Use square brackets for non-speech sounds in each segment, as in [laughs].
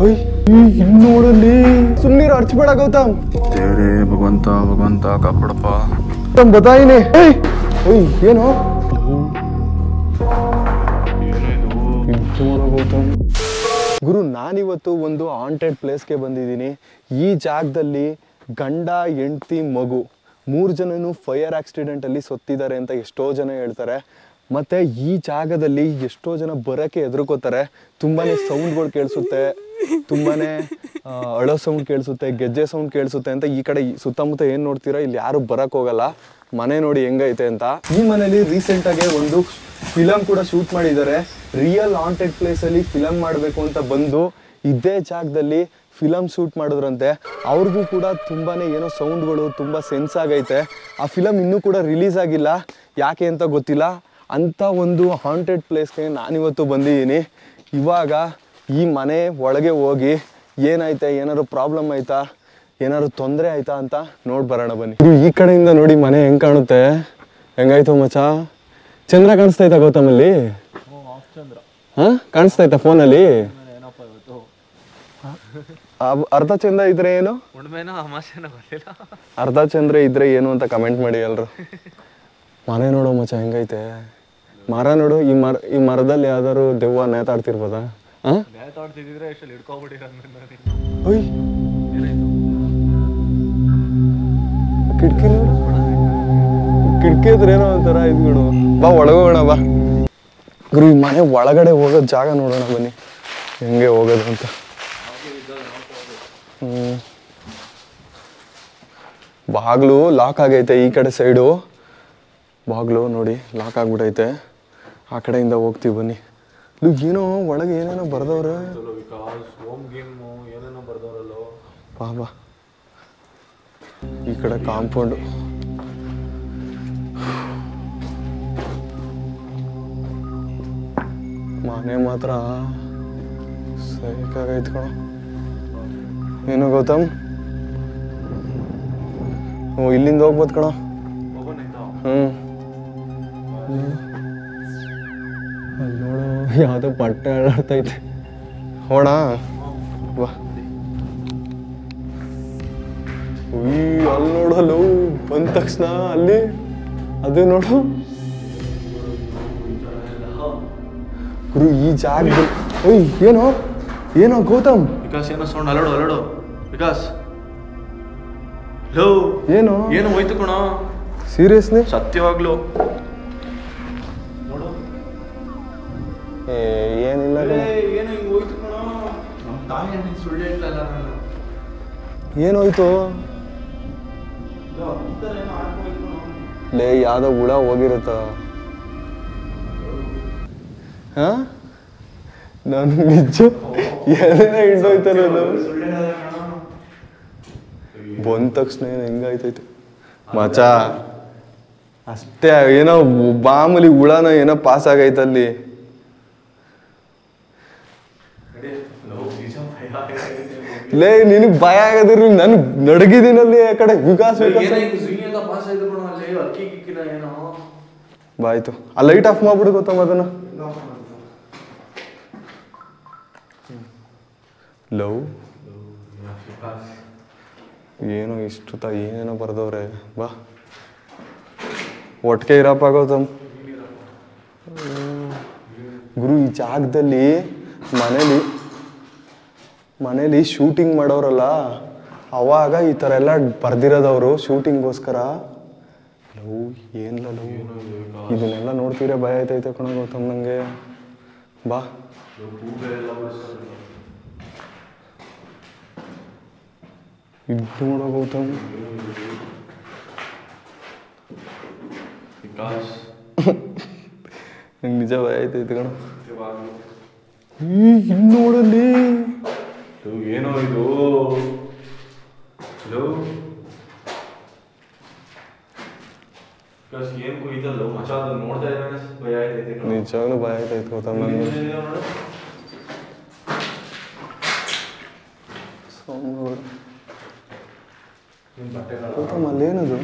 ಅಯ್ಯ ಇಲ್ಲಿ ನೋಡಲ್ಲಿ ಸುಮ್ಮನೆ ಅರ್ಚಬೇಡ ಗೌತಮ್. ದೇವ್ರೇ ಭಗವಂತ ಭಗವಂತ ಕಾಪಾಡಪ್ಪ. ಗೌತಮ್ ಬದಾಯಿನಿ. ಏಯ್ ಓಯ್ ಏನು? ಗೌತಮ್ ಗುರು ನಾನಿವತ್ತು ಒಂದು ಹಾಂಟೆಡ್ ಪ್ಲೇಸ್ಗೆ ಬಂದಿದ್ದೀನಿ. ಈ ಜಾಗದಲ್ಲಿ ಗಂಡ ಹೆಂಡತಿ ಮಗು ಮೂರು ಜನನು ಫೈರ್ ಆಕ್ಸಿಡೆಂಟಲ್ಲಿ ಸತ್ತಿದ್ದಾರೆ ಅಂತ ಎಷ್ಟೋ ಜನ ಹೇಳ್ತಾರೆ. ಮತ್ತು ಈ ಜಾಗದಲ್ಲಿ ಎಷ್ಟೋ ಜನ ಬರೋಕ್ಕೆ ಹೆದರ್ಕೋತಾರೆ. ತುಂಬಾ ಸೌಂಡ್ಗಳು ಕೇಳಿಸುತ್ತೆ. ತುಂಬಾ ಅಳೋ ಸೌಂಡ್ ಕೇಳಿಸುತ್ತೆ, ಗೆಜ್ಜೆ ಸೌಂಡ್ ಕೇಳಿಸುತ್ತೆ ಅಂತ ಈ ಕಡೆ ಸುತ್ತಮುತ್ತ ಏನು ನೋಡ್ತೀರಾ? ಇಲ್ಲಿ ಯಾರು ಬರಕ್ ಹೋಗಲ್ಲ. ಮನೆ ನೋಡಿ ಹೆಂಗೈತೆ ಅಂತ. ಈ ಮನೇಲಿ ರೀಸೆಂಟ್ ಆಗಿ ಒಂದು ಫಿಲಮ್ ಕೂಡ ಶೂಟ್ ಮಾಡಿದ್ದಾರೆ. ರಿಯಲ್ ಹಾಂಟೆಡ್ ಪ್ಲೇಸ್ ಅಲ್ಲಿ ಫಿಲಮ್ ಮಾಡಬೇಕು ಅಂತ ಬಂದು ಇದೇ ಜಾಗದಲ್ಲಿ ಫಿಲಮ್ ಶೂಟ್ ಮಾಡಿದ್ರಂತೆ. ಅವ್ರಿಗೂ ಕೂಡ ತುಂಬಾನೇ ಏನೋ ಸೌಂಡ್ಗಳು ತುಂಬ ಸೆನ್ಸ್ ಆಗೈತೆ. ಆ ಫಿಲಮ್ ಇನ್ನೂ ಕೂಡ ರಿಲೀಸ್ ಆಗಿಲ್ಲ. ಯಾಕೆ ಅಂತ ಗೊತ್ತಿಲ್ಲ. ಅಂತ ಒಂದು ಹಾಂಟೆಡ್ ಪ್ಲೇಸ್ಗೆ ನಾನಿವತ್ತು ಬಂದಿದ್ದೀನಿ. ಇವಾಗ ಈ ಮನೆ ಒಳಗೆ ಹೋಗಿ ಏನಾಯ್ತಾ ಏನಾದ್ರು ಪ್ರಾಬ್ಲಮ್ ಆಯ್ತಾ ಏನಾದ್ರು ತೊಂದರೆ ಆಯ್ತಾ ಅಂತ ನೋಡ್ ಬರೋಣ ಬನ್ನಿ. ಇದು ಈ ಕಡೆಯಿಂದ ನೋಡಿ ಮನೆ ಹೆಂಗೆ ಕಾಣುತ್ತೆ. ಹೆಂಗಾಯ್ತು ಮಚ್ಚ? ಚಂದ್ರ ಕಾಣಿಸ್ತಾ ಐತಾ ಗೌತಮಲ್ಲಿ? ಹಾಂ? ಕಾಣಿಸ್ತಾ ಐತಾ ಫೋನಲ್ಲಿ? ಅರ್ಧ ಚಂದ್ರ ಇದ್ರೆ ಏನು? ಅರ್ಧ ಚಂದ್ರ ಇದ್ರೆ ಏನು ಅಂತ ಕಮೆಂಟ್ ಮಾಡಿ ಎಲ್ರು. ಮನೆ ನೋಡೋ ಮಚ್ಚ ಹೆಂಗೈತೆ? ಮರ ನೋಡು ಈ ಮರ ಈ ಮರದಲ್ಲಿ ಯಾವ್ದಾದ್ರು ದೆವ್ವ ನೇತಾಡ್ತಿರ್ಬೋದಾ? ಕಿಟಕಿ ಕಿಟಕಿ ಹತ್ರ ಏನೋ ಒಂಥರ ಇದ್ಗಳು ಬಾ ಒಳಗೋಗೋಣ ಬಾ. ಗುರು ಈ ಮನೆ ಒಳಗಡೆ ಹೋಗೋ ಜಾಗ ನೋಡೋಣ ಬನ್ನಿ. ಹೆಂಗೆ ಹೋಗೋದು ಅಂತ. ಹ್ಮ್. ಬಾಗ್ಲು ಲಾಕ್ ಆಗೈತೆ ಈ ಕಡೆ ಸೈಡು ಬಾಗ್ಲು ನೋಡಿ ಲಾಕ್ ಆಗ್ಬಿಟೈತೆ. ಆ ಕಡೆಯಿಂದ ಹೋಗ್ತೀವಿ ಬನ್ನಿ. ಇದು ಏನೋ ಒಳಗೆ ಏನೇನೋ ಬರ್ದವ್ರೆ? ಬಾ ಈ ಕಡೆ ಕಾಂಪೌಂಡ್. ಮನೆ ಮಾತ್ರ ಸೈಕಾಗೈತ್ ಕಣ. ಏನು ಗೌತಮ್? ಓ ಇಲ್ಲಿಂದ ಹೋಗ್ಬೋದು ಕಣ. ನೋಡು ಯಾವುದೋ ಪಟ್ಟ ಅಳ್ಳಾಡ್ತೈತೆ ಹೋಣ. ವಾ. ಅಲ್ಲಿ ನೋಡಲು ಬಂದ ತಕ್ಷಣ ಅಲ್ಲಿ ಅದು ನೋಡು. ಗುರು ಈ ಜಾಗ ಓಯ್ ಏನೋ? ಏನೋ ಗೌತಮ್? ವಿಕಾಸ್ ಏನೋ ಸೌಂಡ್ ಅಲ್ಲೋಡು ಅಲ್ಲೋಡು ವಿಕಾಸ್. ಲೋ ಏನು? ಏನು ಹೋಯ್ತು ಕಣ? ಸೀರಿಯಸ್ಲಿ ಸತ್ಯವಾಗ್ಲು. ಏನಾಯ್ತು? ಲೋ, ಯಾವ್ದೋ ಹುಳ ಹೋಗಿರುತ್ತ. ಹಾ? ನಾನು ನಿಜ? ಏನೇನೋ ಹಿಡ್ದೋಯ್ತಾರ ಬಂದ ತಕ್ಷಣ ಏನು ಹೆಂಗಾಯ್ತೈತೆ. ಮಚ ಅಷ್ಟೇ ಏನೋ ಮಾಮೂಲಿ ಹುಳನ ಏನೋ ಪಾಸ್ ಆಗೈತಲ್ಲಿ ನಡಿ, ಲೋ, ನಿಜ ಭಯ ಆಗೈತೆ. ಲೇ ನಿನಗ್ ಭಯ ಆಗದಿರ್ಲಿ ನನ್ ನಡಗಿದಿನಲ್ಲಿ ಆ ಕಡೆ ವಿಕಾಸ್ ಬಾಯ್ತು. ಆ ಲೈಟ್ ಆಫ್ ಮಾಡ್ಬಿಡು ಗೊತ್ತಮ್ಮ ಅದನ್ನ. ಲವ್? ಏನು ಇಷ್ಟು ತ ಏನೇನೋ ಬರ್ದವ್ರೆ. ಬಾ. ಒಟ್ಟಿಗೆ ಇರಪ್ಪ ಗೌತಮ್. ಗುರು ಈ ಜಾಗದಲ್ಲಿ ಮನೇಲಿ ಮನೇಲಿ ಶೂಟಿಂಗ್ ಮಾಡೋರಲ್ಲ, ಅವಾಗ ಈ ಥರ ಎಲ್ಲ ಬರ್ದಿರೋದವರು ಶೂಟಿಂಗ್ಗೋಸ್ಕರ ಲವ್ ಏನಿಲ್ಲ ಲವ್ ಇದನ್ನೆಲ್ಲ ನೋಡ್ತೀರ ಭಯ ಆಯ್ತೈತೆ ಕಣ ಗೌತಮ್ ನನಗೆ ಬಾ. ಇದು ನೋಡೋ ಗೌತಮ್. ನಂಗೆ [laughs] ನಿಜ ಭಯ ಆಯ್ತೈತೆ ಕಣ. ಈ ನೋಡಲ್ಲಿ. ಏನೋ ಇದು? ಹಲೋ. ನಿಜವಾಗ್ಲೂ ಭಯ ನನಗೆ ಬಟ್ಟೆಗಳು. ಗೌತಮ್ ಅಲ್ಲೇನದು?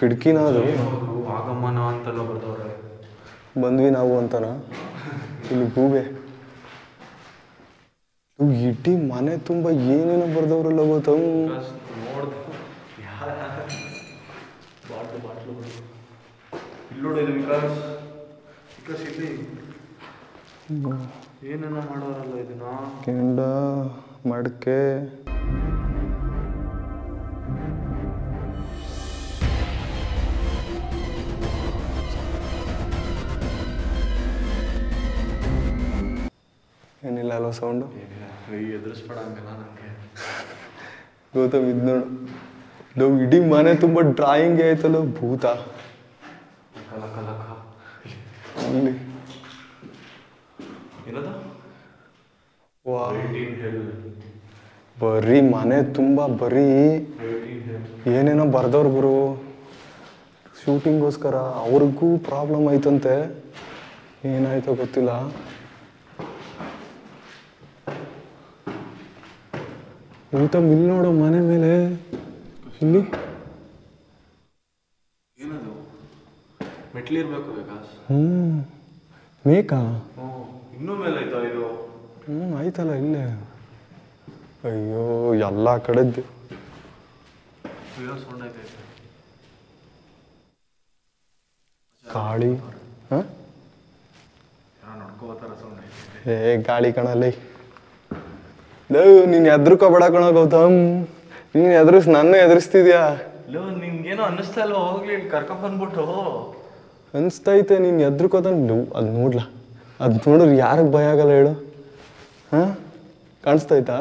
ಕಿಟಕಿನ ಅದು? ಆಗಮ್ಮನ ಅಂತೆಲ್ಲ ಬಂದ್ವಿ ನಾವು ಅಂತನ? ಇಲ್ಲಿ ಗೂಬೆ. ಇಡೀ ಮನೆ ತುಂಬ ಏನೇನೋ ಬರ್ದವ್ರಲ್ಲ ಇಲ್ಲಿ ಏನೇನೋ ಮಾಡೋರಲ್ಲ ಇದನ್ನ? ಕೆಂಡ ಮಡಕೆ. ಏನಿಲ್ಲ ಅಲ್ವಾ ಸೌಂಡು ಗೌತಮ್ ಇದು ನೋಡು. ನಾವು ಇಡೀ ಮನೆ ತುಂಬ ಡ್ರಾಯಿಂಗ್ ಆಯ್ತಲ್ಲ ಭೂತ. ಬರೀ ಮನೆ ತುಂಬಾ ಬರೀ ಏನೇನೋ ಬರ್ದವ್ರು ಗುರು. ಶೂಟಿಂಗೋಸ್ಕರ ಅವ್ರಿಗೂ ಪ್ರಾಬ್ಲಮ್ ಆಯ್ತಂತೆ. ಏನಾಯ್ತೋ ಗೊತ್ತಿಲ್ಲ. ಊಟ ಇಲ್ಲಿ ನೋಡು ಮನೆ ಮೇಲೆ. ಇಲ್ಲಿ. ಏನದು? ಮೆಟ್ಲಿರ್ಬೇಕು ವಿಕಾಸ್ ಹ್ಞೂ. ಮೇಕಾ? ಹ್ಞೂ. ಇನ್ನೂ ಮೇಲೆ ಆಯ್ತಾ ಇದು? ಹ್ಞೂ ಆಯ್ತಲ್ಲ ಇಲ್ಲೇ. ಅಯ್ಯೋ ಎಲ್ಲ ಕಡೆದ್ದು. ಗಾಳಿ. ಹಾಂ ಏ ಗಾಳಿ ಕಣಲ್ಲಿ. ಲೋ ನೀನ್ ಎದ್ರುಕೋಬೇಡ ಕಣ ಗೌತಮ್. ನೀನು ಎದುರಿಸ್ ನನ್ನ ಎದುರಿಸ್ತಿದ್ಯಾ? ಲೋ ನಿನ್ಗೇನೋ ಅನ್ನಿಸ್ತಾ ಇಲ್ವಾ? ಹೋಗ್ಲಿ ಇಲ್ಲಿ ಕರ್ಕೊಂಡ್ ಬಂದ್ಬಿಟ್ಟು. ಅನ್ಸ್ತೈತೆ ಎದ್ರಕೋತಾನ ಎದ್ರುಕೋದಂಗೆ ಅದು ನೋಡ್ಲ. ಅದ್ ನೋಡಿದ್ರೆ ಯಾರಿಗೆ ಭಯ ಆಗಲ್ಲ ಹೇಳು. ಹಾ? ಕಾಣಿಸ್ತೈತಾ.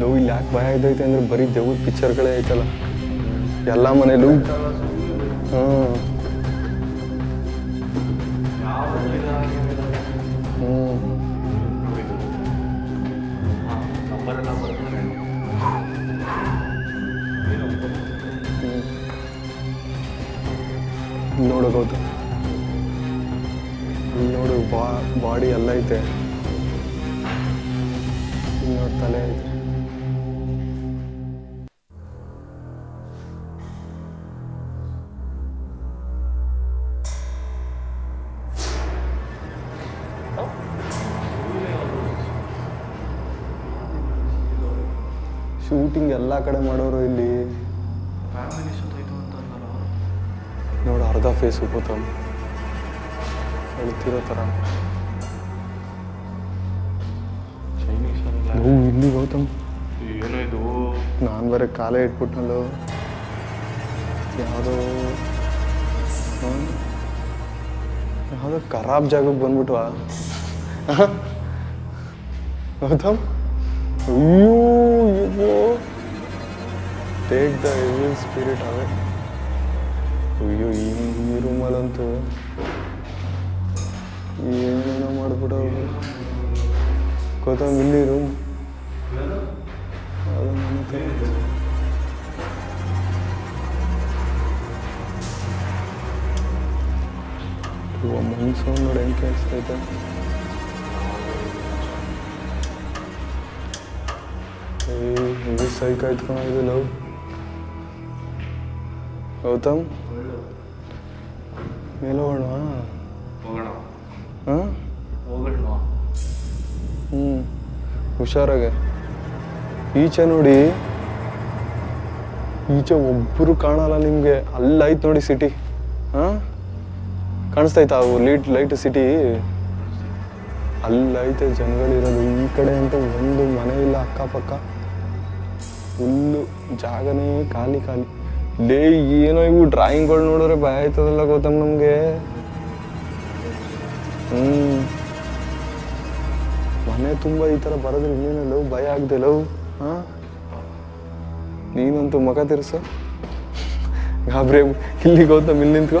ಲವ್ ಇಲ್ಲಿ ಯಾಕೆ ಭಯ ಆಗೈತೆ ಅಂದ್ರೆ ಬರೀ ದೇವ್ರ ಪಿಕ್ಚರ್ಗಳೇ ಐತಲ್ಲ. ಎಲ್ಲ ಮನೇಲೂ? ಹ್ಮ್. ಹ್ಞೂ ನಂಬರ್ ಶೂಟಿಂಗ್ ಎಲ್ಲ ಕಡೆ ಮಾಡೋರು ಇಲ್ಲಿ. ನೋಡು, ಅರ್ಧ ಫೇಸ್ ಉಪ್ಪುತ್ತವ್ ತರ ಥರ. ಇಲ್ಲಿ ಗೌತಮ್. ಏನೋ ಇದು ನಾನು ಬರೀ ಕಾಲೇ ಇಟ್ಬಿಟ್ನಲ್ಲೋ. ಯಾವುದೋ? ಯಾವುದೋ ಖರಾಬ್ ಜಾಗಕ್ಕೆ ಬಂದ್ಬಿಟ್ವಾ. ಗೌತಮ್? ಅಯ್ಯೋ ಅಯ್ಯೋ take the evil spirit away ಅಯ್ಯೋ ಈ ಈ ರೂಮಲ್ಲಂತೂ ಏನೇನೋ ಮಾಡ್ಬಿಟ್ಟು ಗೌತಮ್ ಇಲ್ಲಿ ರೂಮ್ ಅದು ನನ್ನ ಹತ್ರ ಇದೆ. ಇವ ಮನ್ಸು ನೋಡಿ ಹೆಂಗೆ ಕೇಳಿಸ್ತೈತೆ ಸೈಕ್ ಆಯ್ತು ಲವ್ ಗೌತಮ್ ಮೇಲೆ ಹೋಗೋಣ. ಹಾಂ? ಹ್ಞೂ ಹುಷಾರಾಗೆ. ಈಚೆ ನೋಡಿ. ಈಚೆ ಒಬ್ಬರು ಕಾಣಲ್ಲ ನಿಮಗೆ. ಅಲ್ಲಾಯ್ತು ನೋಡಿ ಸಿಟಿ ಹಾಂ? ಕಾಣಿಸ್ತಾಯ್ತಾ ಅವು ಲೈಟ್ ಲೈಟ್ ಸಿಟಿ ಅಲ್ಲೈತೆ ಜನಗಳಿರೋದು. ಈ ಕಡೆ ಅಂತ ಒಂದು ಮನೆ ಇಲ್ಲ ಅಕ್ಕಪಕ್ಕ. ಫುಲ್ಲು ಜಾಗನೇ ಖಾಲಿ ಖಾಲಿ. ಡೇ ಏನೋ ಇವು ಡ್ರಾಯಿಂಗ್ಗಳು ನೋಡಿದ್ರೆ ಭಯ ಆಯ್ತದಲ್ಲ ಗೌತಮ್ ನಮಗೆ. ಹ್ಞೂ ಮನೆ ತುಂಬ ಈ ಥರ ಬರೋದ್ರೆ ಲವ್? ಭಯ ಆಗದೆ ಲವ್? ಹಾಂ? ನೀನಂತೂ ಮಗ ತಿರ್ಸು. ಗಾಬ್ರಿ ಇಲ್ಲಿ ಗೌತಮ್, ಇಲ್ಲಿ ನಿಂತ್ಕೋ.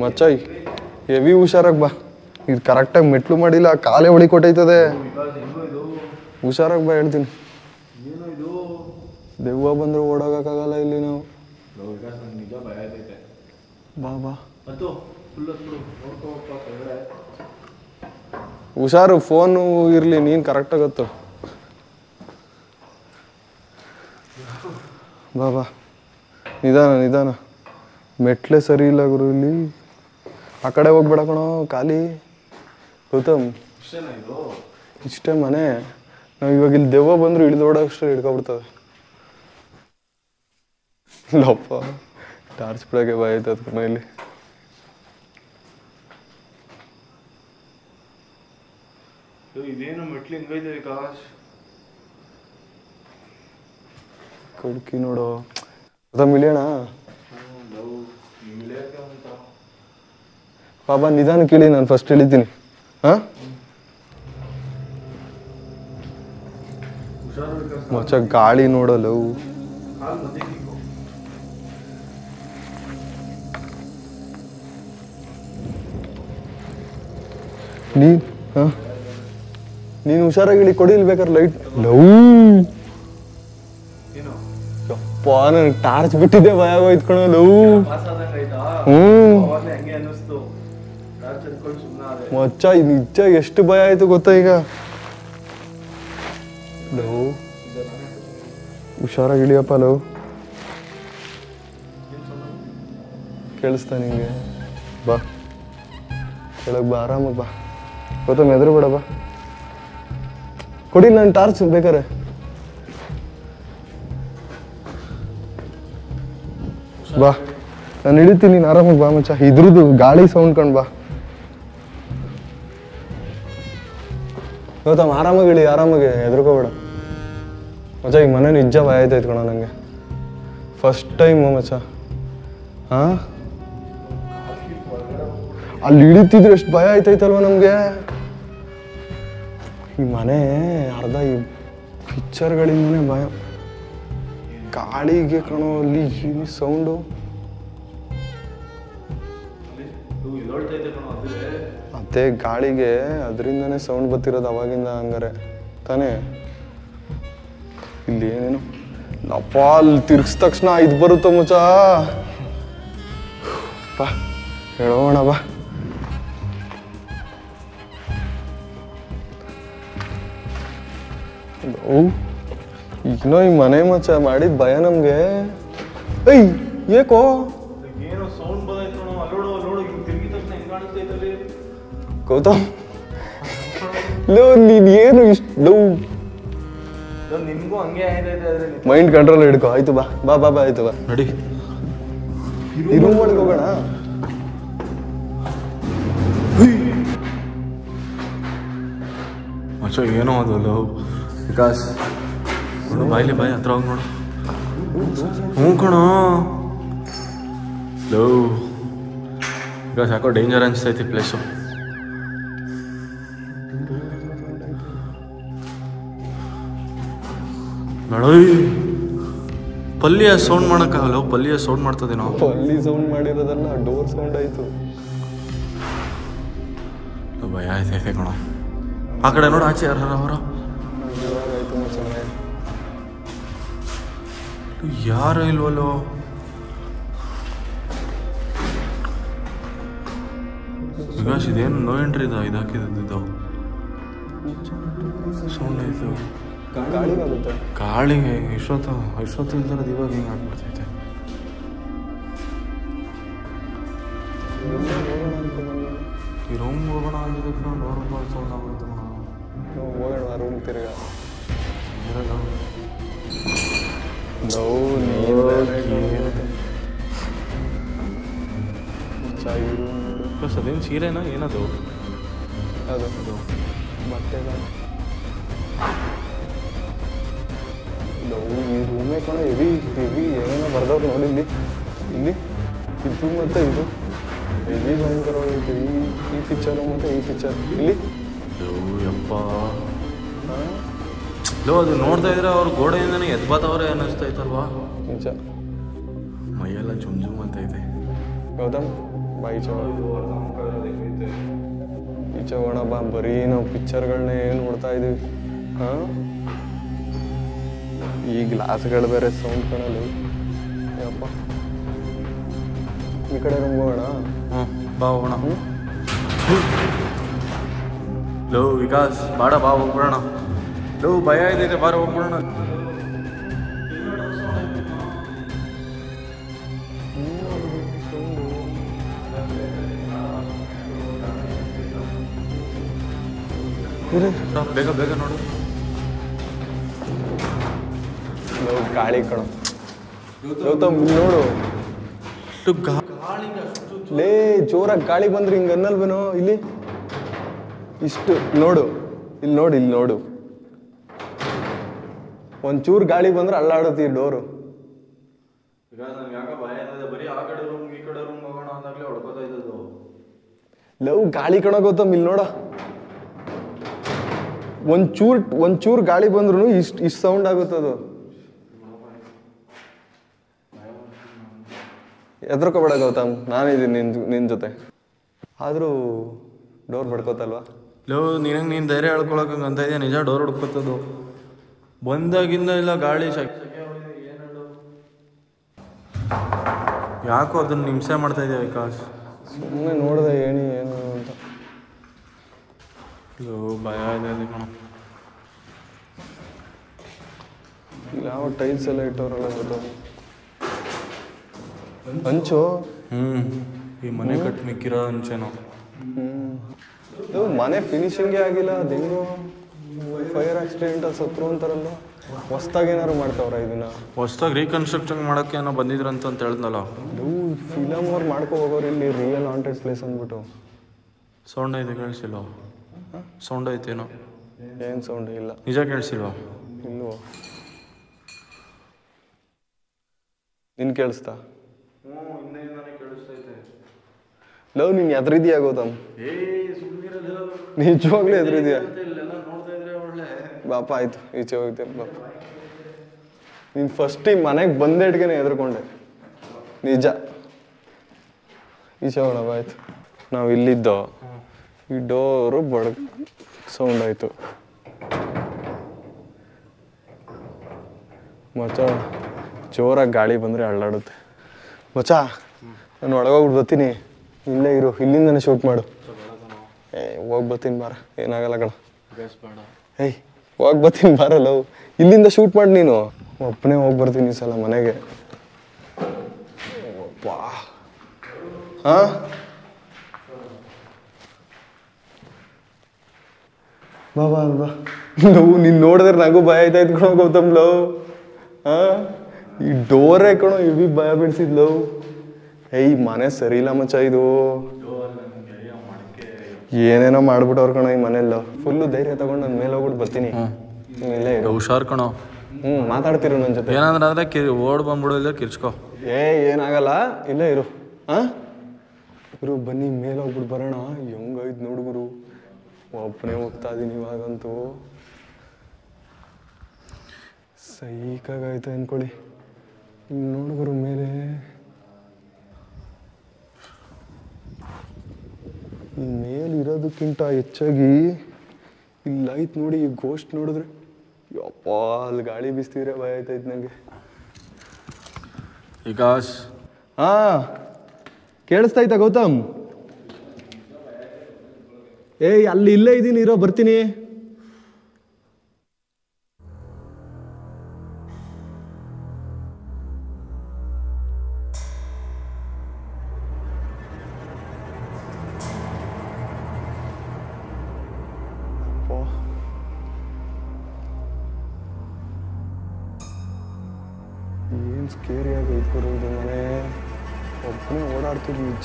ಮಚ್ಚ ಹೆವಿ ಹುಷಾರಾಗಿ ಬಾ. ಇದು ಕರೆಕ್ಟಾಗಿ ಮೆಟ್ಲು ಮಾಡಿಲ್ಲ, ಕಾಲೇ ಹೊಳಿ ಕೊಟ್ಟೈತದೆ ಬಿಕಾಸ್ ಇದು ಹುಷಾರಾಗಿ ಬಾ, ಹೇಳ್ತೀನಿ. ದೆವ್ವ ಬಂದ್ರೆ ಓಡೋಗಕ್ಕಾಗಲ್ಲ ಇಲ್ಲಿ ನಾವು. ಬಾ ಬಾ. ಹುಷಾರು, ಫೋನು ಇರಲಿ, ನೀನು ಕರೆಕ್ಟಾಗಿ ಗೊತ್ತು ಬಾ ಬಾ. ನಿಧಾನ ನಿಧಾನ. ಮೆಟ್ಲೆ ಸರಿ ಇಲ್ಲ ಗುರು ಇಲ್ಲಿ. ಆ ಕಡೆ ಹೋಗ್ಬೇಡ ಕಣೋ ಖಾಲಿ. ಗೌತಮ್ ಇಷ್ಟೇ ಮನೆ. ನಾವು ಇವಾಗ ಇಲ್ಲಿ ದೆವ್ವ ಬಂದ್ರು ಇಳಿದು ಓಡೋಷ್ಟು ಹಿಡ್ಕೊಬಿಡ್ತದೆ ಲಪ್ಪ. ಟಾರ್ಚ್ ಬಿಡೋಕೆ ಭಯ ಮನೇಲಿ ಇದೇನು ಮೆಟ್ಲು ಹೆಂಗೈತೆ ಕಾಶ್? ಕಡ್ಕಿ ನೋಡು. ಗೌತಮ್ ಇಳಿಯೋಣ ಲವ್ ಇಳಿಯೋಕೆ ಅಂತ ಬಾಬಾ ನಿಧಾನ ಕೇಳಿ, ನಾನು ಫಸ್ಟ್ ಹೇಳಿದ್ದೀನಿ. ಹಾ? ಮಚ್ಚ, ಗಾಳಿ ನೋಡಲು. ನೀ ನೀನ್ ನೀನು ಹುಷಾರಾಗಿ ಕೊಡಿಲ್ ಕೊಡಿ ಇಲ್ಲಿ ಬೇಕಾದ್ರೆ ಲೈಟ್ ಲವ್ ಯಪ್ಪ ನನಗೆ ಟಾರ್ಚ್ ಬಿಟ್ಟಿದ್ದೆ, ಭಯ ಹೋಯ್ತು ಕಣೋ ಲವ್ ಹ್ಞೂ ಮಚ್ಚ ನಿಜ ಎಷ್ಟು ಭಯ ಆಯ್ತು ಗೊತ್ತಾ ಈಗ? ಲೋ ಹುಷಾರಾಗಿ ಇಳಿಯಪ್ಪ ಲವ್ ಕೇಳಿಸ್ತಾ ನಿಂಗೆ. ಬಾ. ಕೆಳಗೆ ಬಾ ಆರಾಮಾಗಿ ಬಾ. ಗೊತ್ತ ಎದುರು ಬೇಡ ಬಾ. ಕೊಡಿ ನಾನು ಟಾರ್ಚ್ ಬೇಕಾರೆ ಬಾ. ನಾನು ಇಳಿತೀನಿ, ನೀನು ಆರಾಮಾಗಿ ಬಾ ಮಚ್ಚ. ಇದ್ರದ್ದು ಗಾಳಿ ಸೌಂಡ್ ಕಂಡು ಬಾ. ಗೌತಮ್ ಆರಾಮಾಗಿ ಇಳಿ ಆರಾಮಾಗಿ ಹೆದರ್ಕೋಬೇಡ. ಮಚ ಈಗ ಮನೆ ನಿಜ ಭಯ ಆಯ್ತಾಯ್ತು ಕಣ ನನಗೆ ಫಸ್ಟ್ ಟೈಮು ಮಚ ಹಾಂ ಅಲ್ಲಿ ಇಳಿತಿದ್ರೆ ಎಷ್ಟು ಭಯ ಆಯ್ತಾಯ್ತಲ್ವ ನಮಗೆ? ಈ ಮನೆ ಅರ್ಧ ಈ ಪಿಕ್ಚರ್ಗಳಿಂದನೇ ಭಯ. ಗಾಳಿಗೆ ಕಣೋ, ಅಲ್ಲಿ ಸೌಂಡು ಅದೇ ಗಾಳಿಗೆ ಅದರಿಂದನೇ ಸೌಂಡ್ ಬರ್ತಿರೋದು ಅವಾಗಿಂದ ಹಂಗಾರೆ. ತಾನೇ? ಇಲ್ಲಿ ಏನೇನು ಅಲ್ಲಿ ತಿರ್ಗಿಸ್ ತಕ್ಷಣ ಇದು ಬರುತ್ತೋ ಮುಚ್ಚ ಬಾ, ಹೇಳೋಣ ಬಾ. ಓ ಏನೋ ಈ ಮನೆ ಮಚ್ಚ ಮಾಡಿದ ಭಯ ನಮಗೆ. ಏಯ್, ಏಕೋ? ಗೌತಮ್ ಲೋ ನೀನ್ ಏನು ಇಷ್ಟು ಲವ್ ನಿನ್ಗೂ ಹಂಗೆ ಮೈಂಡ್ ಕಂಟ್ರೋಲ್ ಹಿಡ್ಕೊ ಆಯ್ತು ಬಾ ಬಾ ಬಾ ಬಾ ಆಯ್ತು ಬಾ ನಡಿ ಒಳಗೆ ಹೋಗೋಣ ಮಚ್ಚ ಏನೋ ಅದು ಲವ್ ವಿಕಾಸ್ ನೋಡು ಬಾಯ್ಲಿ ಬಾಯ್ ಹತ್ರ ಹೋಗಿ ನೋಡು ಹ್ಞೂ ಕಣೋ ಲವ್ ವಿಕಾಸ್ ಯಾಕೋ ಡೇಂಜರ್ ಅನಿಸ್ತೈತಿ ಪ್ಲೇಸು ನೋಡೋಯ್ ಪಲ್ಯ ಸೌಂಡ್ ಮಾಡೋಕ್ಕಾಗಲ್ಲ ಪಲ್ಯ ಸೌಂಡ್ ಮಾಡ್ತದೇನೋ. ಪಲ್ಲಿ ಸೌಂಡ್ ಮಾಡಿರೋದಲ್ಲ ಡೋರ್ ಸೌಂಡ್ ಆಯ್ತು. ಭಯ ಆಯ್ತೈತೆ ಕಣ. ಆ ಕಡೆ ನೋಡು ಆಚೆ ಯಾರು ಅವರು ಆಯ್ತು. ಯಾರು ಇಲ್ವಲ್ಲೋ? ವಿಕಾಸ್ ಇದೇನು ನೋ ಎಂಟ್ರಿ ಇದು? ಇದು. ಹಾಕಿದ್ದು ಸೌಂಡ್ ಆಯ್ತು. ಗಾಳಿಗಾಗುತ್ತೆ ಗಾಳಿಗೆ ಇಷ್ಟೊತ್ತು ಇಷ್ಟೊತ್ತು ಇಲ್ದಿರೋದು ಇವಾಗ ಹಿಂಗೆ ಆಗ್ಬಿಡ್ತೈತೆ? ಈ ರೂಮ್ ಹೋಗೋಣ ಅಂದಿದ್ದಕ್ಕೆ ಡೋರ್ ಸೌಂಡ್ ಆಗ್ಬಿಡ್ತು ನಾವು ಹೋಗೋಣ ರೂಮ್ ತಿರ್ಗ. ನೋವು ಅದೇನು ಸೀರೆನಾ? ಏನದು? ಅದು. ಅದು ಬಟ್ಟೆಗಳು ರೂಮೇ ಕಣ ಹೆವಿ ಹೆವಿ ಏನೇನೋ ಬರ್ದವ್ರು ನೋಡಿ ಇಲ್ಲಿ ಇಲ್ಲಿ ಇದು ಮತ್ತೆ ಇದು ಹೆವಿ ಭಯಂಕರವಾಗೈತೆ ಈ ಈ ಪಿಕ್ಚರು ಮತ್ತೆ ಈ ಪಿಕ್ಚರ್ ಇಲ್ಲಿ ಯಪ್ಪ ಲೋ ಅದು ನೋಡ್ತಾ ಇದ್ರೆ ಅವ್ರ ಗೋಡೆಯಿಂದನೇ ಎದ್ಬಾತವ್ರೆ ಅನ್ನಿಸ್ತೈತಲ್ವಾ ನಿಜ ಮೈಯೆಲ್ಲ ಜುಮ್ ಜುಮ್ ಅಂತ ಇದೆ. ಗೌತಮ್ ಬಾಯಿ ಹೋಗೋಣ ಬಾ ಬರೀ ನಾವು ಏನು ನೋಡ್ತಾ ಇದೀವಿ. ಹಾ ಈ ಗ್ಲಾಸ್ಗಳು ಬೇರೆ ಸೌಂಡ್ ಕಾಣಲು ಯಪ್ಪ. ಈ ಕಡೆ ರೂಮ್ ಹೋಗೋಣ? ಹ್ಞೂ ಬಾ ಹೋಗೋಣ. ಲೋ ವಿಕಾಸ್ ಬಾಡ ಬಾ ಹೋಗ್ಬಿಡೋಣ. ಲೋ ಭಯ ಇದೆ ಬಾರ ಹೋಗ್ಬಿಡೋಣ. ಬೇಗ ಬೇಗ ನೋಡು. ನಾವು ಗಾಳಿ ಕಣೋ. ಗೌತಮ್ ಇಲ್ಲಿ ನೋಡು. ಲೇ ಜೋರಾಗಿ ಗಾಳಿ ಬಂದ್ರೆ ಹಿಂಗ ಅನ್ನಲ್ವೇನೋ? ಇಲ್ಲಿ. ಇಷ್ಟು ನೋಡು. ಇಲ್ಲಿ ನೋಡು ಇಲ್ಲಿ ನೋಡು. ಒಂಚೂರು ಗಾಳಿ ಬಂದ್ರೆ ಅಲ್ಲಾಡುತ್ತೆ ಈ ಡೋರು ಲವ್ ಗಾಳಿ ಕಣ ಗೌತಮ್ ಇಲ್ಲಿ ನೋಡ. ಒಂಚೂರ್ ಒಂಚೂರು ಗಾಳಿ ಬಂದ್ರು ಇಷ್ಟ್ ಇಷ್ಟು ಸೌಂಡ್ ಆಗುತ್ತದು. ಎದ್ರಕೋಬೇಡ ಗೌತಮ್ ನಾನಿದ್ದೀನಿ ನಿನ್ ನಿನ್ ಜೊತೆ. ಆದರೂ ಡೋರ್ ಬಡ್ಕೋತಲ್ವಾ ಲೋ ನಿನಗೆ ನೀನು ಧೈರ್ಯ ಹೇಳ್ಕೊಳಕ್ ಅಂತ ಇದೆಯಾ? ನಿಜ ಡೋರ್ ಹುಡ್ಕೋತದು ಬಂದಾಗಿಂದ ಇಲ್ಲ ಗಾಳಿ ಶಕ್ತಿ ಯಾಕೋ ಅದನ್ನ ಹಿಂಸೆ ಮಾಡ್ತಾ ಇದೆಯಾ ವಿಕಾಸ್? ಸುಮ್ಮನೆ ನೋಡಿದೆ ಏನಿ ಏನು ಅಂತ. ಲೋ ಭಯ ಇದೆ ಯಾವ ಟೈಲ್ಸ್ ಎಲ್ಲ ಇಟ್ಟವ್ರಲ್ಲ ಗೊತ್ತು ಹಂಚು ಹ್ಞೂ ಈ ಮನೆ ಕಟ್ ಮಿಕ್ಕಿರೋ ಅಂಚೆನೋ. ಮನೆ ಫಿನಿಶಿಂಗೇ ಆಗಿಲ್ಲ ಅದೆಂಗೋ ಫೈರ್ ಆಕ್ಸಿಡೆಂಟ್ ಸತ್ರು ಅಂತಾರಲ್ಲ ಹೊಸ್ದಾಗಿ ಏನಾರು ಮಾಡ್ತಾವ್ರ ಇದನ್ನ? ಹೊಸ್ದಾಗಿ ರೀಕನ್ಸ್ಟ್ರಕ್ಷನ್ ಮಾಡೋಕ್ಕೆ ಏನೋ ಬಂದಿದ್ರಂತ ಅಂತ ಹೇಳ್ದಲ್ಲ ಇದು ಫಿಲಮ್ ಅವ್ರು ಮಾಡ್ಕೊ ಹೋಗೋರು ಇಲ್ಲಿ ರಿಯಲ್ ಹಾಂಟೆಡ್ ಪ್ಲೇಸ್ ಅಂದ್ಬಿಟ್ಟು. ಸೌಂಡ್ ಐತೆ ಕೇಳಿಸಿಲ್ವ? ಸೌಂಡ್ ಐತೇನೋ? ಏನು ಸೌಂಡ್ ಇಲ್ಲ. ನಿಜ ಕೇಳಿಸಿಲ್ವ? ಇಲ್ವೋ? ನಿನ್ ಕೇಳಿಸ್ತಾ? ಲವ್ ನೀನ್ ಎದ್ರಿದ್ಯಾ ಗೌತಮ್? ನಿಜವಾಗ್ಲೂ ಎದ್ರಿದ್ಯಾ ಬಾಪ ಆಯ್ತು ಈಚೆ ಹೋಗ್ತೇನೆ ಬಾಪ. ನೀನ್ ಫಸ್ಟ್ ಟೈಮ್ ಮನೆಗೆ ಬಂದೇಟ್ಗೆನೆ ಎದ್ರಕೊಂಡೆ ನಿಜ. ಈಚೆ ಹೋಗೋಣ ಆಯ್ತು ನಾವು ಇಲ್ಲಿದ್ದೋ? ಈ ಡೋರು ಬಡ ಸೌಂಡ್ ಆಯ್ತು. ಮಚ ಜೋರಾಗಿ ಗಾಳಿ ಬಂದರೆ ಅಳ್ಳಾಡುತ್ತೆ ಮಚ್ಚ ನಾನು ಒಳಗೋಗ್ಬಿಟ್ಟು ಬರ್ತೀನಿ. ಇಲ್ಲೇ ಇರು ಇಲ್ಲಿಂದನೇ ಶೂಟ್ ಮಾಡು. ಏ ಹೋಗಿ ಬರ್ತೀನಿ ಬಾರ ಏನಾಗಲ್ಲ ಕಣ. ಏಯ್ ಹೋಗಿ ಬರ್ತೀನಿ ಬಾರ ಲವ್ ಇಲ್ಲಿಂದ ಶೂಟ್ ಮಾಡಿ ನೀನು. ಒಬ್ಬನೇ ಹೋಗಿ ಬರ್ತೀನಿ ಈ ಸಲ ಮನೆಗೆ. ಹಾಂ ಹಾ? ಬಾ ಬಾ ಬಾ. ನೋವು ನೀನು ನೋಡಿದ್ರೆ ನಂಗೂ ಭಯ ಆಯ್ತಾ ಇತ್ತು ಕಣೋ ಗೌತಮ್ ಲವ್. ಹಾಂ? ಈ ಡೋರೇ ಕಣೋ ಇವಿ ಭಯ ಬಿಡ್ಸಿದ್ ಲವ್ ಏಯ್ ಮನೆ ಸರಿ ಇಲ್ಲ ಮಚ್ಚ ಇದು. ಏನೇನೋ ಮಾಡ್ಬಿಟ್ಟವ್ರ ಕಣ ಈ ಮನೆಯಲ್ಲ. ಫುಲ್ಲು ಧೈರ್ಯ ತಗೊಂಡು ನನ್ನ ಮೇಲೆ ಹೋಗ್ಬಿಟ್ಟು ಬರ್ತೀನಿ. ಇಲ್ಲೇ ಇರು. ಹುಷಾರ್ ಕಣೋ. ಹ್ಞೂ ಮಾತಾಡ್ತಿರು ನನ್ನ ಜೊತೆ. ಏನಂದ್ರೆ ಕಿ ಓಡ್ ಬಂದ್ಬಿಡು ಇಲ್ಲ ಕಿರ್ಚ್ಕೋ. ಏ ಏನಾಗಲ್ಲ. ಇಲ್ಲೇ ಇರು. ಹಾ ಇರು ಬನ್ನಿ ಮೇಲೆ ಹೋಗ್ಬಿಟ್ಟು ಬರೋಣ. ಹೆಂಗೈದು ನೋಡು ಗುರು. ಒಬ್ಬನೇ ಹೋಗ್ತಾ ಇದೀನಿ ಇವಾಗಂತೂ. ಸೈಕಾಗಾಯ್ತು ಅನ್ಕೊಳ್ಳಿ. ಹಿಂಗ್ ನೋಡು ಗುರು ಮೇಲೆ. ಈ ಮೇಲೆ ಇರೋದಕ್ಕಿಂತ ಹೆಚ್ಚಾಗಿ ಇಲ್ಲಿ ಲೈಟ್ ನೋಡಿ ಈ ಗೋಸ್ಟ್ ನೋಡಿದ್ರೆ ಯಪ್ಪ ಅಲ್ಲಿ ಗಾಳಿ ಬೀಸ್ತಿದ್ರೆ ಭಯ ಆಯ್ತೈತೆ ನನಗೆ ವಿಕಾಸ್? ಹಾ ಕೇಳಿಸ್ತಾಯ್ತಾ ಗೌತಮ್? ಏಯ್ ಅಲ್ಲಿ ಇಲ್ಲೇ ಇದ್ದೀನಿ ಇರೋ ಬರ್ತೀನಿ.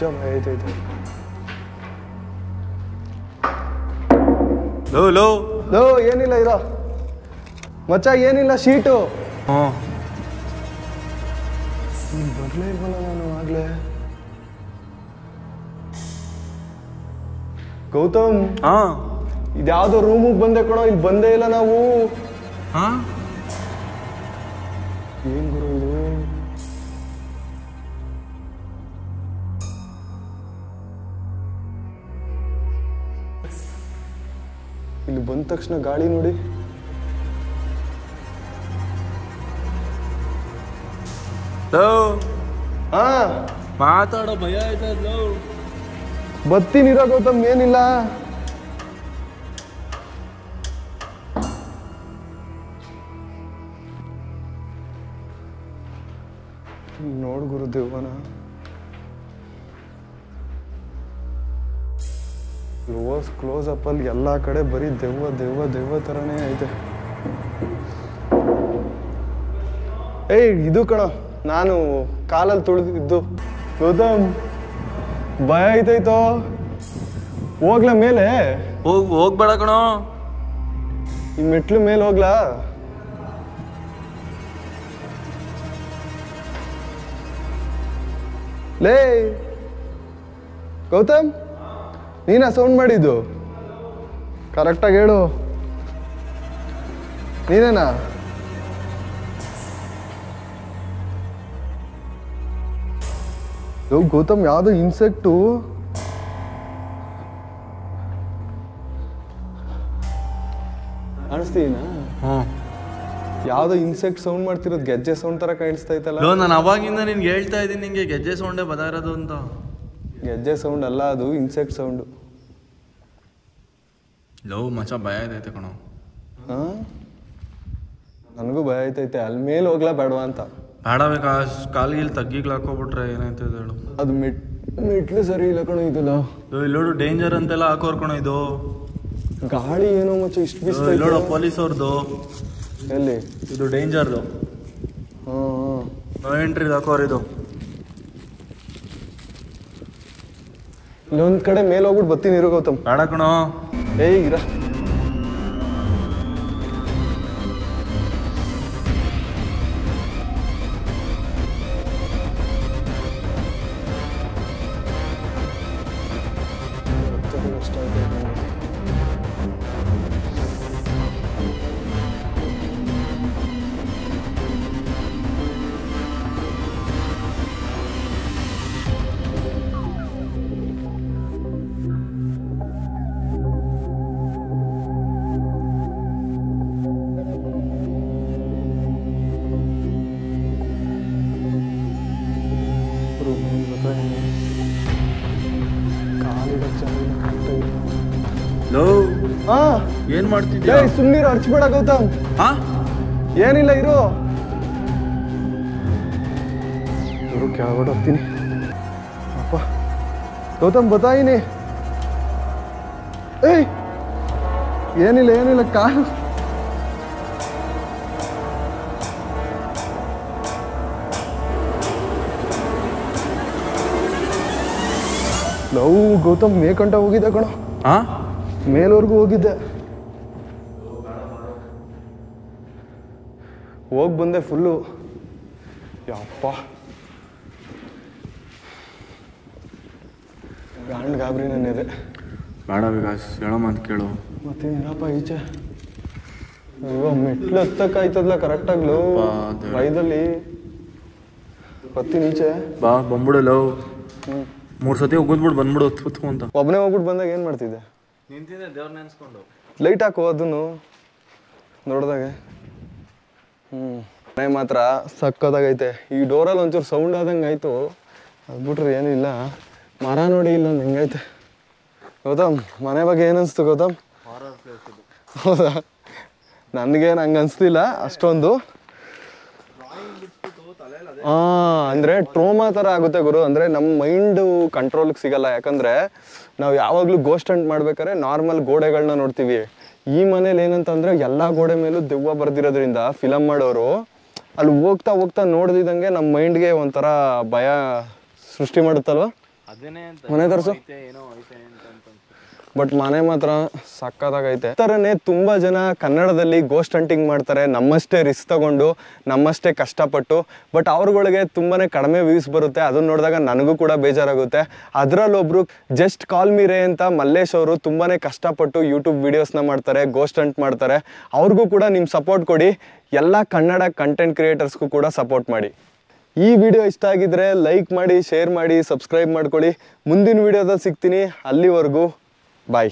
ಓಡಾಡ್ತಿದ್ದು ನಿಜ ಭಯ ಆಯ್ತೈತೆ ಲೋ ಲೋ. ಲೋ ಏನಿಲ್ಲ ಇರೋ. ಮಚ್ಚ ಏನಿಲ್ಲ ಶೀಟು. ಹ್ಞೂ ಬರಲೇ ಇಲ್ವಲ್ಲ ನಾನು ಆಗಲೇ? ಗೌತಮ್. ಹಾಂ. ಇದ್ಯಾವುದೋ ರೂಮಿಗೆ ಬಂದೆ ಕಣೋ ಇಲ್ಲಿ ಬಂದೇ ಇಲ್ಲ ನಾವು. ಹಾ? ಏನು ಗುರು? ಬಂದ ತಕ್ಷಣ ಗಾಳಿ ನೋಡಿ. ಮಾತಾಡೋ ಭಯ ಆಯ್ತದ ಬತ್ತೀನಿರೋ ಗೌತಮ್ ಏನಿಲ್ಲ. ನೋಡ್ ಗುರು ಕ್ಲೋಸ್ ಕ್ಲೋಸ್ ಅಪ್ ಅಲ್ಲಿ ಎಲ್ಲಾ ಕಡೆ ಬರೀ ದೆವ್ವ ದೆವ್ವ ದೆವ್ವ ತರನೇ ಐತೆ. ಏಯ್ ಇದು ಕಣ ನಾನು ಕಾಲಲ್ಲಿ ತುಳಿದಿದ್ದು. ಗೌತಮ್ ಭಯ ಐತೈತೋ? ಹೋಗ್ಲಾ ಮೇಲೆ? ಹೋಗ್ ಹೋಗ್ಬೇಡ ಕಣೋ. ಈ ಮೆಟ್ಲು ಮೇಲೆ ಹೋಗ್ಲಾ? ಲೇ ಗೌತಮ್. ನೀನಾ ಸೌಂಡ್ ಮಾಡಿದ್ದು? ಕರೆಕ್ಟಾಗಿ ಹೇಳು. ನೀನೇನಾ? ಗೌತಮ್ ಯಾವುದು ಇನ್ಸೆಕ್ಟು ಕಾಣಿಸ್ತೀನಾ ಯಾವ್ದೋ ಇನ್ಸೆಕ್ಟ್ ಸೌಂಡ್ ಮಾಡ್ತಿರೋದು ಗೆಜ್ಜೆ ಸೌಂಡ್ ತರ ಕಾಣಿಸ್ತಾ ಇತ್ತಲ್ಲ ನಾನು ಅವಾಗಿಂದ ನಿನ್ಗೆ ಹೇಳ್ತಾ ಇದ್ದೀನಿ ನಿಂಗೆ ಗೆಜ್ಜೆ ಸೌಂಡೇ ಬದಾ ಇರೋದು ಅಂತ. ಗೆಜ್ಜೆ ಸೌಂಡ್ ಅಲ್ಲ ಅದು ಇನ್ಸೆಕ್ಟ್ ಸೌಂಡ್ ಲವ್ ಮಚ ಭಯ ಇದೈತೆ ಕಣೋ. ಹಾ? ನನಗೂ ಭಯ ಆಯ್ತೈತೆ. ಅಲ್ಲಿ ಮೇಲೆ ಹೋಗ್ಲಾ ಬೇಡವಾ ಅಂತ. ಬೇಡ ಬೇಕಾ ಕಾಲ್ಗಿಲ್ ತಗ್ಗಿಗ್ಲ ಹಾಕೋಬಿಟ್ರೆ ಏನಾಯ್ತದೆ ಹೇಳು. ಅದು ಮೆಟ್ ಮೆಟ್ಲು ಸರಿ ಇಲ್ಲ ಕಣೋ ಇದು ಲೋ, ಇಲ್ಲೋಡು ಡೇಂಜರ್ ಅಂತೆಲ್ಲ ಹಾಕೋರ್ ಕಣ ಇದು. ಗಾಳಿ ಏನೋ ಮಚ್ಚ ಇಷ್ಟು ಲೋ, ಬಿಸ್ತೈತೆ ಇಲ್ಲೋಡು ಪೊಲೀಸ್ ಅವ್ರದ್ದು ಎಲ್ಲಿ? ಇದು ಡೇಂಜರ್ದು ಹಾಂ ಹಾಂ. ನೋ ಎಂಟ್ರಿ ಹಾಕೋರ್ ಇದು. ಇಲ್ಲೊಂದು ಕಡೆ ಮೇಲೆ ಹೋಗ್ಬಿಟ್ಟು ಬರ್ತೀನಿ ಇರು ಗೌತಮ್. ಬೇಡ ಕಣೋ. ಏಯ್ ಇರ ಕಾಲಿಡಕ್ ಜಾಗ ಲೋ ಹಾ ಏನ್ ಮಾಡ್ತಿದ್ಯಾ ಸುಮ್ನಿರು ಹರ್ಚ್ಬೇಡ ಗೌತಮ್. ಹಾ? ಏನಿಲ್ಲ ಇರು. ಇವರು ಕೆಳಗಡೆ ಹೋಗ್ತೀನಿ. ಅಪ್ಪ. ಗೌತಮ್ ಬತಾಯಿನಿ ಏಯ್! ಏನಿಲ್ಲ ಏನಿಲ್ಲ ಕಾಲು. ಲವ್ ಗೌತಮ್ ಮೇಕಂಠ ಹೋಗಿದ್ದೆ ಕಣ. ಹಾ ಮೇಲ್ವರೆಗೂ ಹೋಗಿದ್ದೆ ಹೋಗಿ ಬಂದೆ ಫುಲ್ಲು. ಯಪ್ಪ. ಗಾಂಡ್ ಗಾಬರಿ ನನ್ನಿದೆ ಬೇಡ ವಿಕಾಸ್ ಹೇಳೋ ಮಾತು ಕೇಳು. ಮತ್ತೆ ಏನಪ್ಪ ಈಚೆ? ಅಯ್ಯೋ ಮೆಟ್ಲು ಹತ್ತಕ್ಕಾಯ್ತದಲ್ಲ ಕರೆಕ್ಟಾಗ್ಲು. ಬೈದಲ್ಲಿ ಬತ್ತೀನಿ ಈಚೆ ಬಾ ಬಂದ್ಬಿಡು ಲವ್. ಹ್ಮ್. ಮೂರ್ ಸತಿ ಹೋಗೋದ್ಬಿಡು ಬಂದ್ಬಿಡು ಹೊತ್ತು ಅಂತ. ಒಬ್ಬನೇ ಹೋಗ್ಬಿಟ್ಟು ಬಂದಾಗ ಏನು ಮಾಡ್ತಿದ್ದೆ? ನಿಂತಿದ್ದೆ ದೇವ್ರ ನೆನ್ಸ್ಕೊಂಡು. ಲೈಟ್ ಹಾಕು ಅದನ್ನು ನೋಡಿದಾಗ. ಹ್ಞೂ ಮನೆ ಮಾತ್ರ ಸಕ್ಕತ್ತಾಗೈತೆ. ಈ ಡೋರಲ್ಲಿ ಒಂಚೂರು ಸೌಂಡ್ ಆದಂಗೆ ಆಯಿತು. ಅದು ಬಿಟ್ರೆ ಏನಿಲ್ಲ ಮರ ನೋಡಿ ಇಲ್ಲ ಹೆಂಗೈತೆ ಗೌತಮ್ ಮನೆ ಬಗ್ಗೆ ಏನು ಅನಿಸ್ತು ಗೌತಮ್? ಹೌದಾ? ನನಗೇನು ಹಂಗೆ ಅನಿಸ್ಲಿಲ್ಲ ಅಷ್ಟೊಂದು. ಅಂದರೆ ಟ್ರೋಮಾ ಥರ ಆಗುತ್ತೆ ಗುರು. ಅಂದರೆ ನಮ್ಮ ಮೈಂಡು ಕಂಟ್ರೋಲ್ಗೆ ಸಿಗಲ್ಲ. ಯಾಕಂದರೆ ನಾವು ಯಾವಾಗಲೂ ಗೋಸ್ಟ್ ಹಂಟ್ ಮಾಡ್ಬೇಕಾದ್ರೆ ನಾರ್ಮಲ್ ಗೋಡೆಗಳನ್ನ ನೋಡ್ತೀವಿ. ಈ ಮನೇಲಿ ಏನಂತಂದರೆ ಎಲ್ಲ ಗೋಡೆ ಮೇಲೂ ದೆವ್ವ ಬರ್ದಿರೋದ್ರಿಂದ ಫಿಲಮ್ ಮಾಡೋರು ಅಲ್ಲಿ ಹೋಗ್ತಾ ಹೋಗ್ತಾ ನೋಡ್ದಿದ್ದಂಗೆ ನಮ್ಮ ಮೈಂಡ್ಗೆ ಒಂಥರ ಭಯ ಸೃಷ್ಟಿ ಮಾಡುತ್ತಲ್ವಾ? ಮನೆ ತರಿಸು. ಬಟ್ ಮನೆ ಮಾತ್ರ ಸಕ್ಕತ್ತಾಗೈತೆ. ಥರನೇ ತುಂಬ ಜನ ಕನ್ನಡದಲ್ಲಿ ಗೋಸ್ಟ್ ಹಂಟಿಂಗ್ ಮಾಡ್ತಾರೆ. ನಮ್ಮಷ್ಟೇ ರಿಸ್ಕ್ ತಗೊಂಡು, ನಮ್ಮಷ್ಟೇ ಕಷ್ಟಪಟ್ಟು ಬಟ್ ಅವ್ರುಗಳಿಗೆ ತುಂಬಾ ಕಡಿಮೆ ವ್ಯೂಸ್ ಬರುತ್ತೆ. ಅದನ್ನ ನೋಡಿದಾಗ ನನಗೂ ಕೂಡ ಬೇಜಾರಾಗುತ್ತೆ. ಅದರಲ್ಲೊಬ್ರು ಜಸ್ಟ್ ಕಾಲ್ ಮೀರೆ ಅಂತ ಮಲ್ಲೇಶ್ ಅವರು ತುಂಬಾ ಕಷ್ಟಪಟ್ಟು ಯೂಟ್ಯೂಬ್ ವೀಡಿಯೋಸ್ನ ಮಾಡ್ತಾರೆ ಗೋಸ್ಟ್ ಹಂಟ್ ಮಾಡ್ತಾರೆ. ಅವ್ರಿಗೂ ಕೂಡ ನಿಮ್ಮ ಸಪೋರ್ಟ್ ಕೊಡಿ. ಎಲ್ಲ ಕನ್ನಡ ಕಂಟೆಂಟ್ ಕ್ರಿಯೇಟರ್ಸ್ಗೂ ಕೂಡ ಸಪೋರ್ಟ್ ಮಾಡಿ. ಈ ವಿಡಿಯೋ ಇಷ್ಟ ಆಗಿದ್ರೆ ಲೈಕ್ ಮಾಡಿ ಶೇರ್ ಮಾಡಿ ಸಬ್ಸ್ಕ್ರೈಬ್ ಮಾಡ್ಕೊಳ್ಳಿ. ಮುಂದಿನ ವಿಡಿಯೋದಲ್ಲಿ ಸಿಗ್ತೀನಿ. ಅಲ್ಲಿವರೆಗೂ ಬಾಯ್